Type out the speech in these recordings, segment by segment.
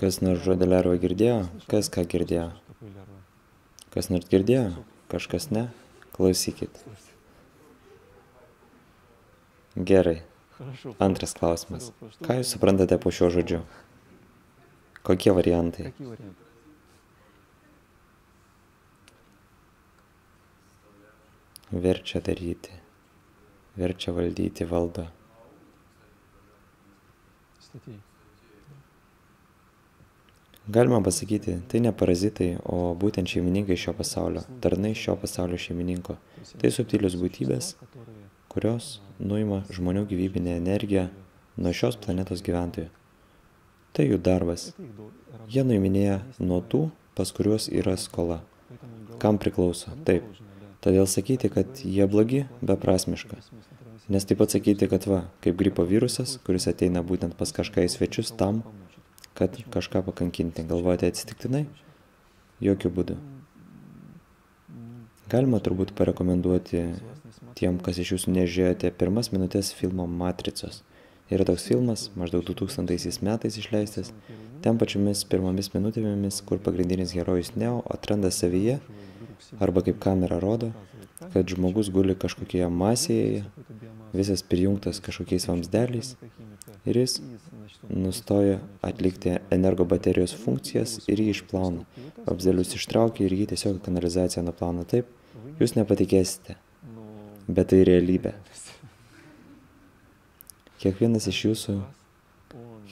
Kas nors žodį lerva girdėjo? Kas ką girdėjo? Kas nors girdėjo? Kažkas ne? Klausykit. Gerai. Antras klausimas. Ką jūs suprantate po šiuo žodžiu? Kokie variantai? Verčia daryti. Verčia valdyti valdo. Galima pasakyti, tai ne parazitai, o būtent šeimininkai šio pasaulio, tarnai šio pasaulio šeimininko. Tai subtilius būtybės, kurios nuima žmonių gyvybinę energiją nuo šios planetos gyventojų. Tai jų darbas. Jie nuiminėja nuo tų, pas kuriuos yra skola. Kam priklauso? Taip. Todėl sakyti, kad jie blogi, beprasmiška. Nes taip pat sakyti, kad va, kaip gripo virusas, kuris ateina būtent pas kažką į svečius tam, kad kažką pakankinti. Galvojate atsitiktinai? Jokių būdų. Galima turbūt parekomenduoti tiem, kas iš jūsų nežiūrėjote pirmas minutės filmo Matricos. Yra toks filmas, maždaug 2000 metais išleistas, ten pačiomis pirmomis minutėmis, kur pagrindinis herojus Neo atranda savyje, arba kaip kamera rodo, kad žmogus guli kažkokioje masėje, visas prijungtas kažkokiais vamsdeliais ir jis nustoja atlikti energobaterijos funkcijas ir jį išplauna. Vamsdelius ištraukia ir jį tiesiog kanalizacija nuplauna taip, jūs nepatikėsite, bet tai realybė. Kiekvienas iš jūsų,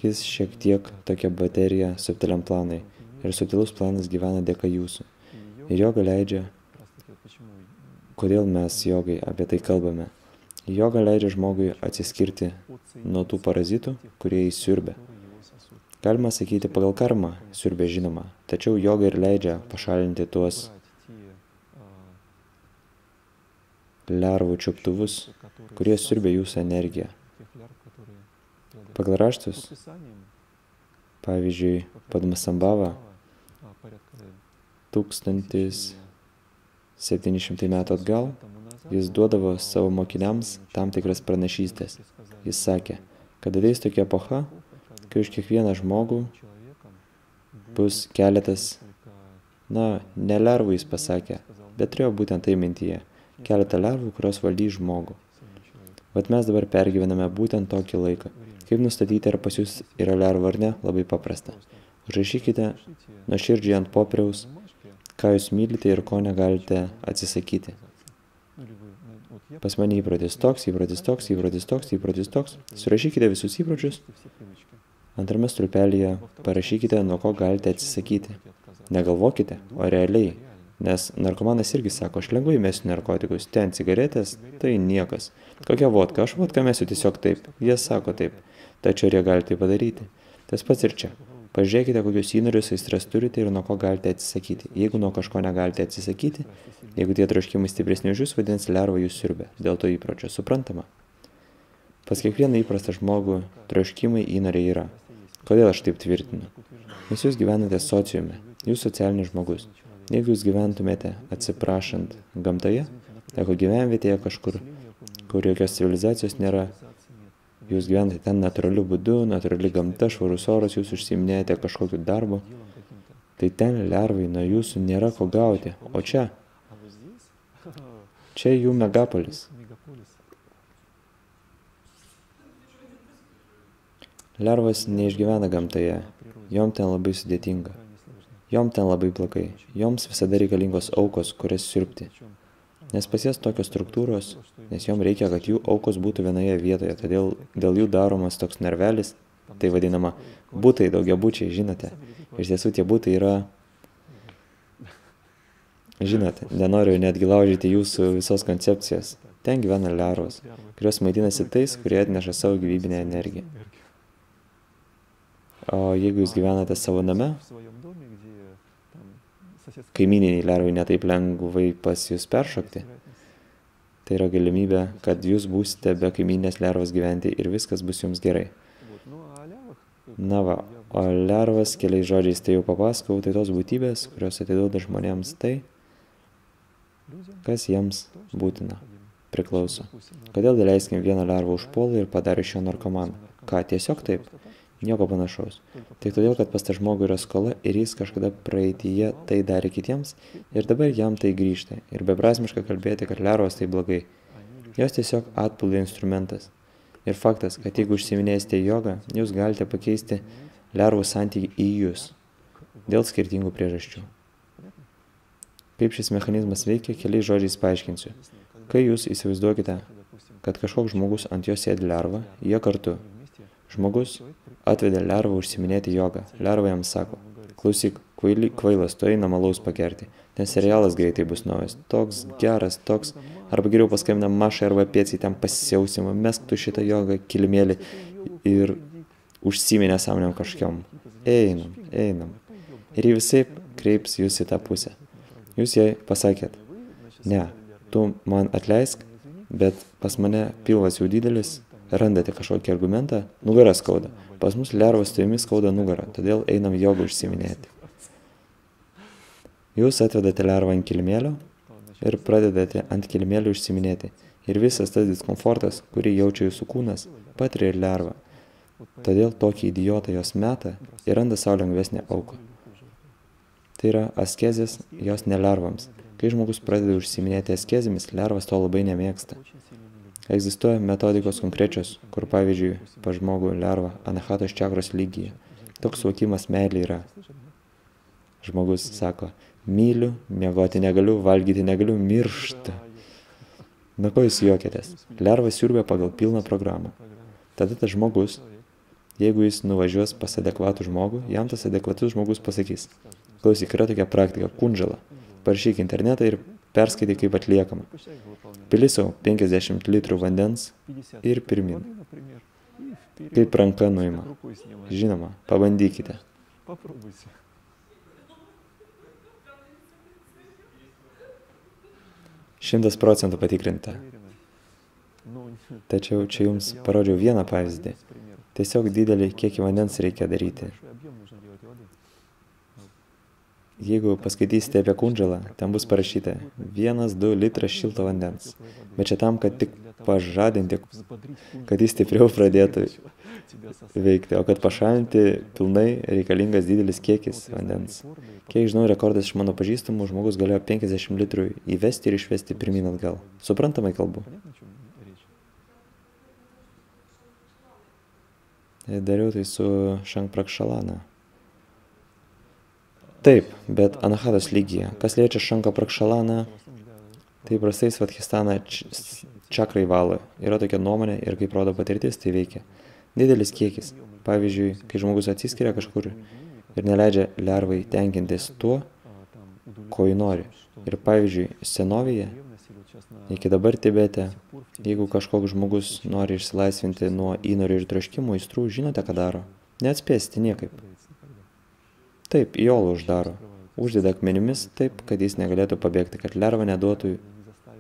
jis šiek tiek tokia baterija subtiliam planui ir subtilus planas gyvena dėka jūsų. Ir joga leidžia, kodėl mes jogai apie tai kalbame. Joga leidžia žmogui atsiskirti nuo tų parazitų, kurie įsiurbia. Galima sakyti pagal karmą, siurbė žinoma, tačiau joga ir leidžia pašalinti tuos lervų čiuptuvus, kurie siurbia jūsų energiją. Pagal raštus, pavyzdžiui, Padmasambhava 1700 metų atgal jis duodavo savo mokiniams tam tikras pranašystės. Jis sakė, kad ateis tokia epocha, kai už kiekvieną žmogų bus keletas, na, ne lervų jis pasakė, bet turėjo būtent tai mintyje, keletą lervų, kurios valdys žmogų. Vat mes dabar pergyvename būtent tokį laiką. Kaip nustatyti, ar pas jūs yra lerva ar ne, labai paprasta. Užrašykite nuoširdžiai ant popieriaus, ką jūs mylite ir ko negalite atsisakyti. Pas mane įprotis toks, įprotis toks, įprotis toks, įprotis toks. Surašykite visus įpročius. Antrame stulpelėje parašykite, nuo ko galite atsisakyti. Negalvokite, o realiai. Nes narkomanas irgi sako, aš lengvai mesiu narkotikus, ten cigaretės, tai niekas. Kokia vodka, aš vodką mesiu tiesiog taip. Jie sako taip. Tačiau ar jie gali tai padaryti? Tas pats ir čia. Pažiūrėkite, kokius įnorius aistras turite ir nuo ko galite atsisakyti. Jeigu nuo kažko negalite atsisakyti, jeigu tie troškimai stipresni už jūs, vadinasi, lerva jūs siurbia. Dėl to įpročio. Suprantama. Pas kiekvieną įprastą žmogų troškimai įnoriai yra. Kodėl aš taip tvirtinu? Nes jūs gyvenate sociume, jūs socialinis žmogus. Jeigu jūs gyventumėte atsiprašant gamtoje, teko gyvenvietėje kažkur, kur jokios civilizacijos nėra, jūs gyvenate ten natūraliu būdu, natūrali gamta, švarus oras, jūs užsiiminėjate kažkokiu darbu, tai ten lervai nuo jūsų nėra ko gauti. O čia? Čia jų megapolis. Lervas neišgyvena gamtoje, jom ten labai sudėtinga. Jom ten labai blogai. Joms visada reikalingos aukos, kurias siurbti. Nes pas jas tokios struktūros, nes jom reikia, kad jų aukos būtų vienoje vietoje, todėl dėl jų daromas toks nervelis, tai vadinama būtai, daugiabučiai, žinote. Iš tiesų tie būtai yra, žinote, nenoriu netgi laužyti jūsų visos koncepcijos. Ten gyvena lervos, kurios maitinasi tais, kurie atneša savo gyvybinę energiją. O jeigu jūs gyvenate savo name, kaimininiai lervai netaip lengvai pas jūs peršokti, tai yra galimybė, kad jūs būsite be kaiminės lervos gyventi ir viskas bus jums gerai. Na va, o lervas keliais žodžiais tai jau papasakau, tai tos būtybės, kurios atiduoda žmonėms tai, kas jiems būtina, priklauso. Kodėl daleiskim vieną lervą užpuolą ir padarė iš jo narkomaną? ką, tiesiog taip? Nieko panašaus. Tik todėl, kad pas tą žmogų yra skola ir jis kažkada praeityje tai darė kitiems ir dabar jam tai grįžta. Ir beprasmiška kalbėti, kad lervos tai blogai. Jos tiesiog atpildo instrumentas. Ir faktas, kad jeigu užsiminėsite jogą, jūs galite pakeisti lervų santykį į jūs dėl skirtingų priežasčių. Kaip šis mechanizmas veikia, keliais žodžiais paaiškinsiu. Kai jūs įsivaizduokite, kad kažkoks žmogus ant jo sėdi lerva, jie kartu. Žmogus atvedė lervą užsiminėti jogą. Lerva jam sako, klausyk, kvaili, kvailas, tu eina malaus pakerti, nes serialas greitai bus naujas. Toks geras, toks, arba geriau paskambina mašai arba pieciai ten pasisiausimą, mesk tu šitą jogą kilimėlį ir užsiminė sąmonėm kažkiam. Einam, einam. Ir jį visai kreips jūs į tą pusę. Jūs jai pasakėt, ne, tu man atleisk, bet pas mane pilvas jau didelis, randate kažkokį argumentą, nugarą skauda. Pas mus lervos jumis skauda nugarą, todėl einam jogą užsiminėti. Jūs atvedate lervą ant kilmėlio ir pradedate ant kilmėlio užsiminėti. Ir visas tas diskomfortas, kurį jaučia jūsų kūnas, patiria ir lerva. Todėl tokį idiotą jos meta ir randa savo lengvesnę auką. Tai yra askezės jos ne lervams. Kai žmogus pradeda užsiminėti askezėmis, lervas to labai nemėgsta. Egzistuoja metodikos konkrečios, kur pavyzdžiui, pa žmogų lerva anahatos čakros lygyje. Toks suvokimas meilė yra. Žmogus sako, myliu, miegoti negaliu, valgyti negaliu, miršta. Na ko jūs juokėtės? Lerva siurbia pagal pilną programą. Tada tas žmogus, jeigu jis nuvažiuos pas adekvatų žmogų, jam tas adekvatus žmogus pasakys, klausyk, yra tokia praktika, kunžala, parašyk internetą ir perskaitai, kaip atliekama. Pili savo 50 litrų vandens ir pirmin. Kaip ranka nuima. Žinoma, pabandykite. Šimtas procentų patikrinta. Tačiau čia jums parodžiau vieną pavyzdį. Tiesiog didelį kiekį vandens reikia daryti. Jeigu paskaitysite apie kundžalą, ten bus parašyta 1-2 litras šilto vandens. Bet čia tam, kad tik pažadinti, kad jis stipriau pradėtų veikti, o kad pašalinti pilnai reikalingas didelis kiekis vandens. Kiek žinau, rekordas iš mano pažįstamų žmogus galėjo 50 litrų įvesti ir išvesti pirmin atgal. Suprantamai kalbu. Dariau tai su Šankprakšalana. Taip, bet anahatos lygyje. Kas liečia Šanka Prakšalaną, tai prastai Svathistaną čakrai valo. Yra tokia nuomonė ir kaip rodo patirtis, tai veikia. Didelis kiekis. Pavyzdžiui, kai žmogus atsiskiria kažkur ir neleidžia lervai tenkintis tuo, ko jį nori. Ir pavyzdžiui, senovėje, iki dabar Tibete, jeigu kažkoks žmogus nori išsilaisvinti nuo įnorių ir troškimų įstrų, žinote, ką daro? Neatspėsite niekaip. Taip, į olą uždaro. Uždeda akmenimis taip, kad jis negalėtų pabėgti, kad lerva neduotų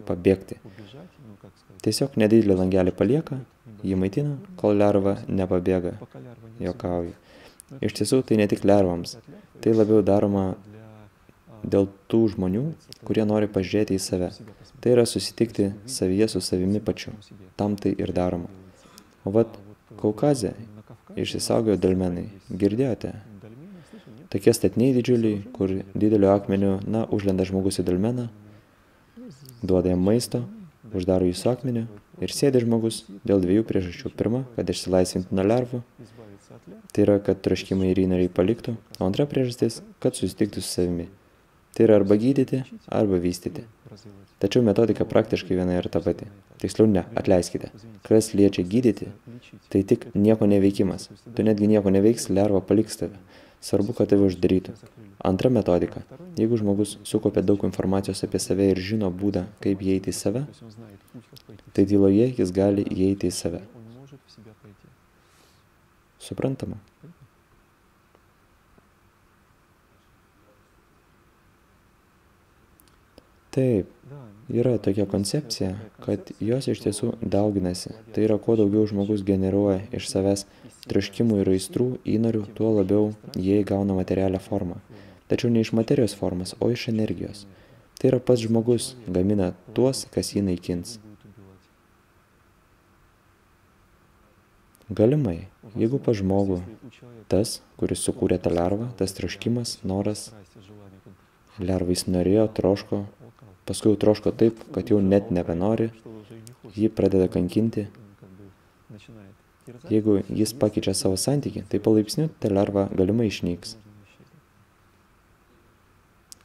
pabėgti. Tiesiog nedidelį langelį palieka, jį maitina, kol lerva nepabėga. Jokauju. Iš tiesų, tai ne tik lervams. Tai labiau daroma dėl tų žmonių, kurie nori pažiūrėti į save. Tai yra susitikti savyje su savimi pačiu. Tam tai ir daroma. O vat Kaukazė išsisaugojo delmenai. Girdėjote? Tokie statiniai didžiuliai, kur dideliu akmeniu, na, užlenda žmogus į dolmeną, duoda jam maisto, uždaro jį su akmeniu ir sėdi žmogus dėl dviejų priežasčių. Pirma, kad išsilaisvintų nuo lervų, tai yra, kad troškimai ir įnoriai paliktų, o antra priežastis, kad susitiktų su savimi. Tai yra arba gydyti, arba vystyti. Tačiau metodika praktiškai viena ir ta pati. Tiksliau ne, atleiskite. Kas liečia gydyti, tai tik nieko neveikimas. Tu netgi nieko neveiks, lerva paliks tave. Svarbu, kad tave uždarytų. Antra metodika. Jeigu žmogus sukopia daug informacijos apie save ir žino būdą, kaip įeiti į save, tai tyloje jis gali įeiti į save. Suprantama. Taip, yra tokia koncepcija, kad jos iš tiesų dauginasi. Tai yra, kuo daugiau žmogus generuoja iš savęs troškimų ir aistrų, įnorių, tuo labiau jie įgauna materialią formą. Tačiau ne iš materijos formos, o iš energijos. Tai yra pats žmogus gamina tuos, kas jį naikins. Galimai, jeigu pa žmogų tas, kuris sukūrė tą lervą, tas troškimas, noras, lerva jis norėjo, troško, paskui jau troško taip, kad jau net nebenori, jį pradeda kankinti. Jeigu jis pakeičia savo santykį, tai palaipsniui ta lerva galimai išnyks.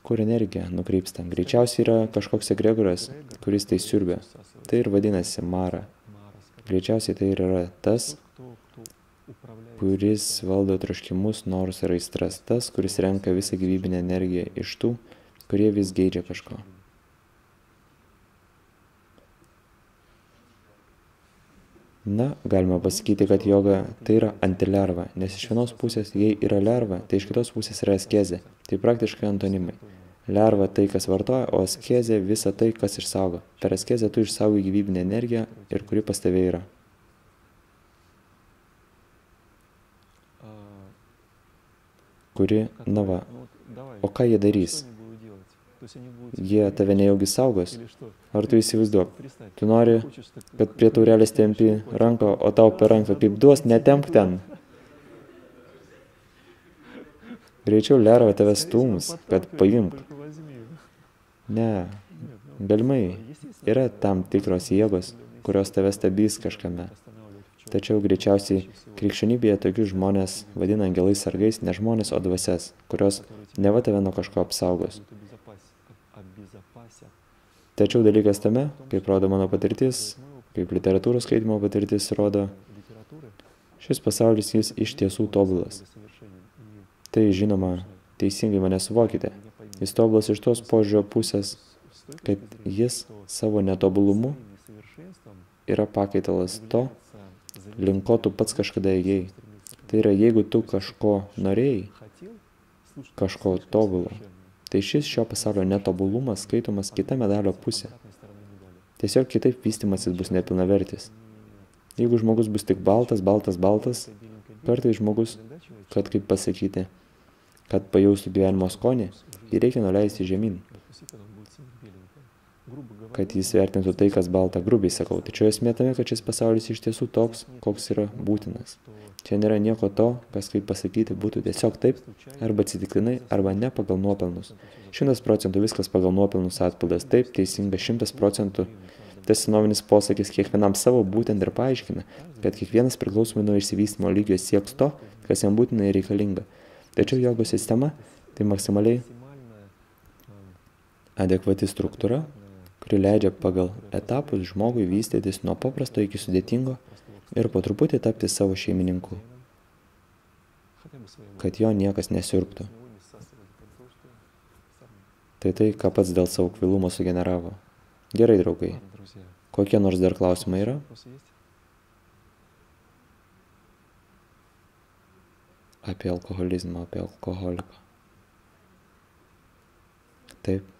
Kur energija nukreipsta? Greičiausiai yra kažkoks egregoras, kuris tai siurbia. Tai ir vadinasi mara. Greičiausiai tai ir yra tas, kuris valdo troškimus, norus ir aistras, tas, kuris renka visą gyvybinę energiją iš tų, kurie vis geidžia kažko. Na, galima pasakyti, kad joga tai yra antilerva, nes iš vienos pusės, jei yra lerva, tai iš kitos pusės yra askezė. Tai praktiškai antonimai. Lerva tai, kas vartoja, o askezė visa tai, kas išsaugo. Per askezę tu išsaugai gyvybinę energiją ir kuri pas tave yra. kuri, na va, o ką jie darys? Jie tave nejaugi saugos? Ar tu įsivaizduok? Tu nori, kad prie taurelės tempi ranką, o tau per ranką kaip duos, netemp ten. Greičiau lerva tave stūmus, kad paimk. Ne, galimai yra tam tikros jėgos, kurios tave stabys kažkame. Tačiau greičiausiai krikščionybėje tokius žmonės vadina angelais sargais, ne žmonės, o dvasias, kurios neva tave nuo kažko apsaugos. Tačiau dalykas tame, kaip rodo mano patirtis, kaip literatūros skaitimo patirtis rodo, šis pasaulis jis iš tiesų tobulas. Tai žinoma, teisingai mane suvokite. Jis tobulas iš tos požiūrio pusės, kad jis savo netobulumu yra pakaitalas to, link ko tu pats kažkada ėjai. Tai yra, jeigu tu kažko norėjai, kažko tobulo, tai šis šio pasaulio netobulumas skaitomas kita medalio pusė. Tiesiog kitaip vystimasis bus nepilnavertis. Jeigu žmogus bus tik baltas, baltas, baltas, kartais žmogus, kad kaip pasakyti, kad pajaustų gyvenimo skonį, jį reikia nuleisti žemyn kad jis vertintų tai, kas balta, grubiai sakau. Tačiau esmė tame, kad šis pasaulis iš tiesų toks, koks yra būtinas. Čia nėra nieko to, kas, kaip pasakyti, būtų tiesiog taip, arba atsitiktinai, arba ne pagal nuopelnus. Šimtas procentų viskas pagal nuopelnus atpildas taip, teisinga šimtas procentų. Tas senovinis posakis kiekvienam savo būtent ir paaiškina, kad kiekvienas priklausomai nuo išsivystymo lygio sieks to, kas jam būtinai reikalinga. Tačiau jogos sistema tai maksimaliai adekvati struktūra, kuri leidžia pagal etapus žmogui vystytis nuo paprasto iki sudėtingo ir po truputį tapti savo šeimininku, kad jo niekas nesiurptų. Tai tai, ką pats dėl savo kvilumo sugeneravo. Gerai, draugai. Kokie nors dar klausimai yra? Apie alkoholizmą, apie alkoholiką. Taip.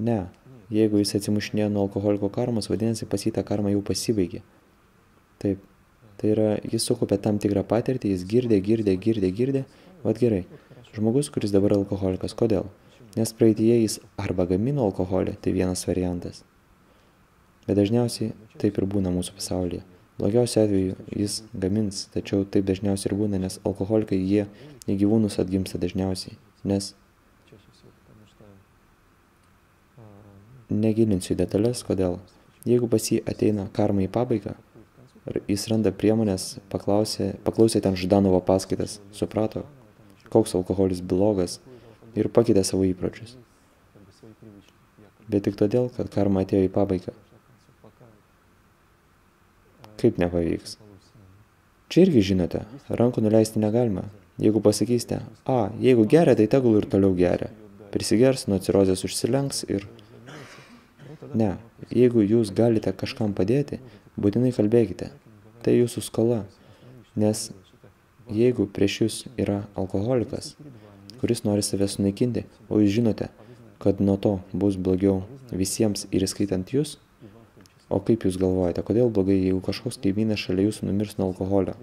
Ne. Jeigu jis atsimušinėjo nuo alkoholiko karmos, vadinasi, pas jį ta karma jau pasibaigė. Taip. Tai yra, jis sukupė tam tikrą patirtį, jis girdė, girdė, girdė, girdė. Vat gerai. Žmogus, kuris dabar alkoholikas. Kodėl? Nes praeitie jis arba gamino alkoholį, tai vienas variantas. Bet dažniausiai taip ir būna mūsų pasaulyje. Blogiausiu atveju jis gamins, tačiau taip dažniausiai ir būna, nes alkoholikai jie į gyvūnus atgimsta dažniausiai. Nes negilinsiu į detalės, kodėl. Jeigu pas jį ateina karma į pabaigą, jis randa priemonės, paklausė, paklausė ten Ždanovo paskaitas, suprato, koks alkoholis blogas ir pakeitė savo įpročius. Bet tik todėl, kad karma atėjo į pabaigą. Kaip nepavyks? Čia irgi žinote, rankų nuleisti negalima. Jeigu pasakysite, a, jeigu geria, tai tegul ir toliau geria. Prisigers, nuo cirozės užsilenks ir Ne, jeigu jūs galite kažkam padėti, būtinai kalbėkite. Tai jūsų skola. Nes jeigu prieš jūs yra alkoholikas, kuris nori save sunaikinti, o jūs žinote, kad nuo to bus blogiau visiems ir įskaitant jūs, o kaip jūs galvojate, kodėl blogai, jeigu kažkoks kaimynas šalia jūsų numirs nuo alkoholio?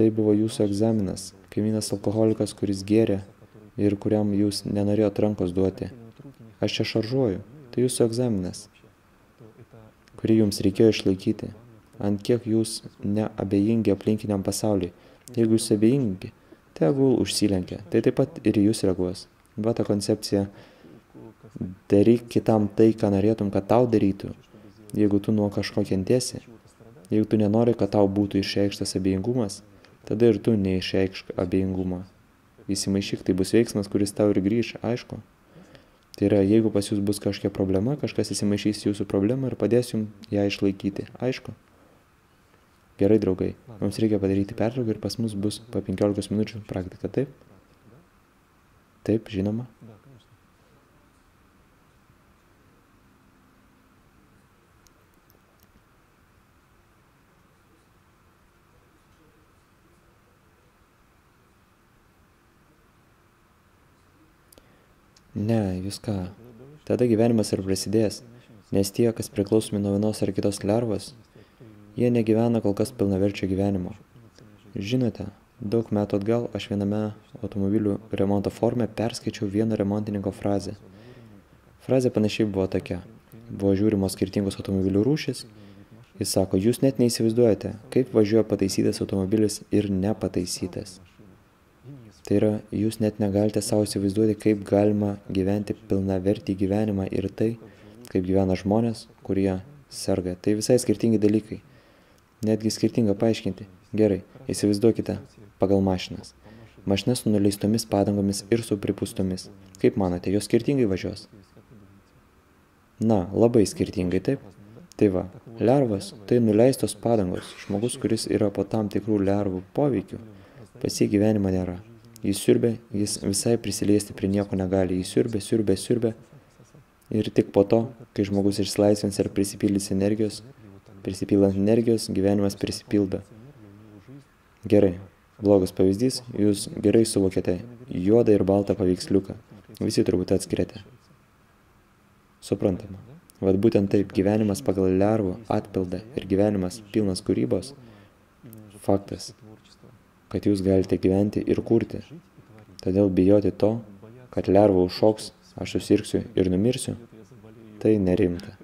Tai buvo jūsų egzaminas. Kaimynas alkoholikas, kuris gėrė ir kuriam jūs nenorėjot rankos duoti. Aš čia šaržuoju. Tai jūsų egzaminas, kurį jums reikėjo išlaikyti. Ant kiek jūs neabejingi aplinkiniam pasauliui. Jeigu jūs abejingi, tegul užsilenkia. Tai taip pat ir jūs reaguos. Va ta koncepcija. Daryk kitam tai, ką norėtum, kad tau darytų. Jeigu tu nuo kažko kentiesi, jeigu tu nenori, kad tau būtų išreikštas abejingumas, tada ir tu neišreikšk abejingumą. Įsimaišyk, tai bus veiksmas, kuris tau ir grįž, aišku. Tai yra, jeigu pas jūs bus kažkokia problema, kažkas įsimaišys jūsų problemą ir padės jums ją išlaikyti, aišku. Gerai, draugai, mums reikia padaryti pertrauką ir pas mus bus po 15 minučių praktika, taip? Taip, žinoma. Ne, jūs ką. Tada gyvenimas ir prasidės, nes tie, kas priklausomi nuo vienos ar kitos lervos, jie negyvena kol kas pilnaverčio gyvenimo. Žinote, daug metų atgal aš viename automobilių remonto forme perskaičiau vieną remontininko frazę. Frazė panašiai buvo tokia. Buvo žiūrimos skirtingos automobilių rūšis. Jis sako, jūs net neįsivaizduojate, kaip važiuoja pataisytas automobilis ir nepataisytas. Tai yra, jūs net negalite savo įsivaizduoti, kaip galima gyventi pilnavertį gyvenimą ir tai, kaip gyvena žmonės, kurie serga. Tai visai skirtingi dalykai. Netgi skirtinga paaiškinti. Gerai, įsivaizduokite pagal mašinas. Mašinas su nuleistomis padangomis ir su pripustomis. Kaip manote, jos skirtingai važiuos? Na, labai skirtingai, taip? Tai va, lervas tai nuleistos padangos. Žmogus, kuris yra po tam tikrų lervų poveikių, pas jį gyvenimo nėra. Jis siurbia, jis visai prisiliesti prie nieko negali. Jis siurbia, siurbia, siurbia. Ir tik po to, kai žmogus išsilaisvins ir prisipildys energijos, prisipildant energijos, gyvenimas prisipildo. Gerai, blogas pavyzdys, jūs gerai suvokėte juodą ir baltą paveiksliuką. Visi turbūt atskiriate. Suprantama. Vat būtent taip, gyvenimas pagal lervų atpildą ir gyvenimas pilnas kūrybos – faktas kad jūs galite gyventi ir kurti. Todėl bijoti to, kad lerva užšoks, aš susirksiu ir numirsiu, tai nerimta.